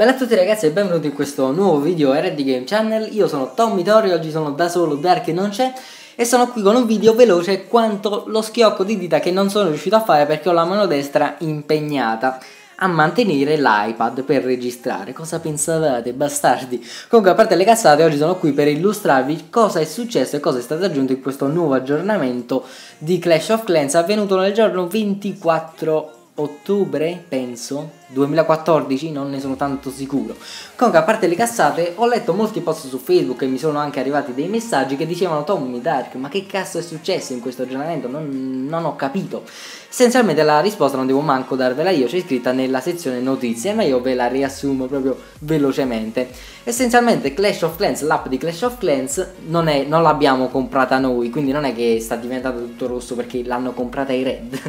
Bella a tutti ragazzi e benvenuti in questo nuovo video RD Game Channel Io sono Tommy Tori, oggi sono da solo, Dark non c'è E sono qui con un video veloce quanto lo schiocco di dita che non sono riuscito a fare perché ho la mano destra impegnata a mantenere l'iPad per registrare. Cosa pensavate, bastardi? Comunque, a parte le cazzate, oggi sono qui per illustrarvi cosa è successo e cosa è stato aggiunto in questo nuovo aggiornamento di Clash of Clans avvenuto nel giorno 24 ottobre, penso, 2014, non ne sono tanto sicuro. Comunque, a parte le cazzate, ho letto molti post su Facebook e mi sono anche arrivati dei messaggi che dicevano Tommy Dark, ma che cazzo è successo in questo aggiornamento? Non, non ho capito. Essenzialmente la risposta non devo manco darvela io, c'è scritta nella sezione notizie, ma io ve la riassumo proprio velocemente. Essenzialmente Clash of Clans, l'app di Clash of Clans, non, è, non l'abbiamo comprata noi, quindi non è che sta diventando tutto rosso perché l'hanno comprata i Red.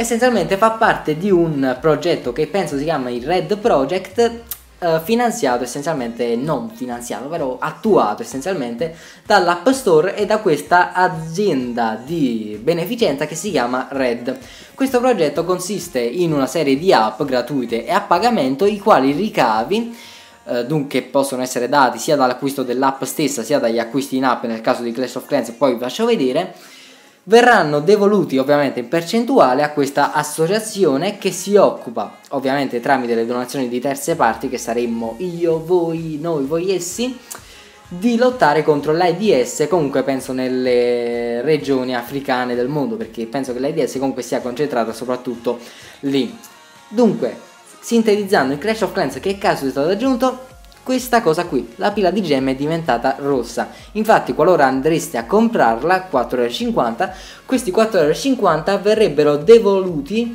Essenzialmente fa parte di un progetto che penso si chiama il Red Project Uh, finanziato essenzialmente, non finanziato, però attuato essenzialmente dall'App Store e da questa azienda di beneficenza che si chiama Red. Questo progetto consiste in una serie di app gratuite e a pagamento i quali ricavi uh, dunque possono essere dati sia dall'acquisto dell'app stessa sia dagli acquisti in app nel caso di Clash of Clans, poi vi faccio vedere verranno devoluti ovviamente in percentuale a questa associazione che si occupa ovviamente tramite le donazioni di terze parti che saremmo io, voi, noi, voi essi di lottare contro l'AIDS comunque penso nelle regioni africane del mondo perché penso che l'AIDS comunque sia concentrata soprattutto lì. Dunque sintetizzando in Clash of Clans che caso è stato aggiunto questa cosa qui, la pila di gemme è diventata rossa. Infatti qualora andreste a comprarla 4,50€, questi 4,50€ verrebbero devoluti,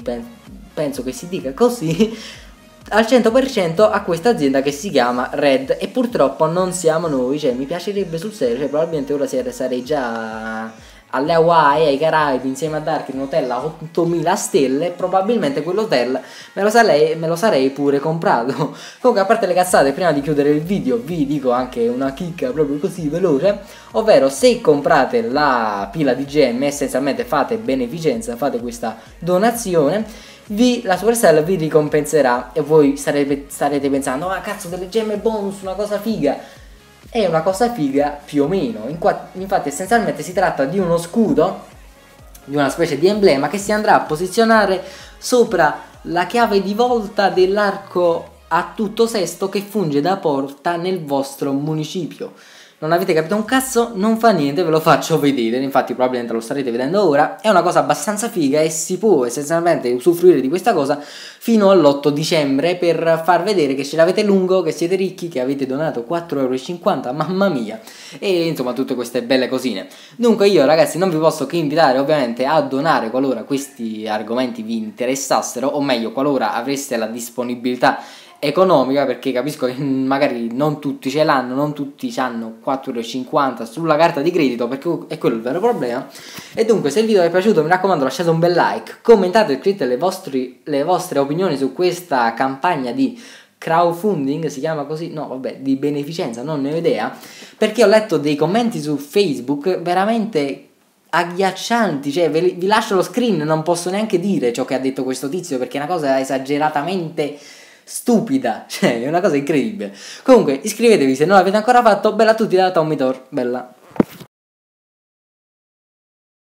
penso che si dica così, al 100% a questa azienda che si chiama Red e purtroppo non siamo noi, cioè mi piacerebbe sul serio, cioè, probabilmente ora sarei già alle Hawaii, ai Caraibi, insieme a Dark in un hotel a 8000 stelle, probabilmente quell'hotel me lo, sarei, me lo sarei pure comprato. Comunque, a parte le cazzate, prima di chiudere il video, vi dico anche una chicca proprio così veloce, ovvero se comprate la pila di gemme, essenzialmente fate beneficenza, fate questa donazione, vi, la Supercell vi ricompenserà e voi sarete, starete pensando, ah cazzo delle gemme bonus, una cosa figa è una cosa figa più o meno. Infatti essenzialmente si tratta di uno scudo, di una specie di emblema che si andrà a posizionare sopra la chiave di volta dell'arco a tutto sesto che funge da porta nel vostro municipio non avete capito un cazzo, non fa niente, ve lo faccio vedere, infatti probabilmente lo starete vedendo ora, è una cosa abbastanza figa e si può essenzialmente usufruire di questa cosa fino all'8 dicembre per far vedere che ce l'avete lungo, che siete ricchi, che avete donato 4,50€, mamma mia, e insomma tutte queste belle cosine. Dunque io ragazzi non vi posso che invitare ovviamente a donare qualora questi argomenti vi interessassero, o meglio qualora avreste la disponibilità economica perché capisco che magari non tutti ce l'hanno, non tutti hanno 4,50 sulla carta di credito perché è quello il vero problema. E dunque se il video vi è piaciuto mi raccomando lasciate un bel like, commentate e scrivete le, vostri, le vostre opinioni su questa campagna di crowdfunding, si chiama così, no vabbè, di beneficenza, non ne ho idea, perché ho letto dei commenti su Facebook veramente agghiaccianti, cioè vi, lascio lo screen, non posso neanche dire ciò che ha detto questo tizio perché è una cosa esageratamente stupida, cioè è una cosa incredibile. Comunque iscrivetevi se non l'avete ancora fatto, bella a tutti da Tommy Thor, bella.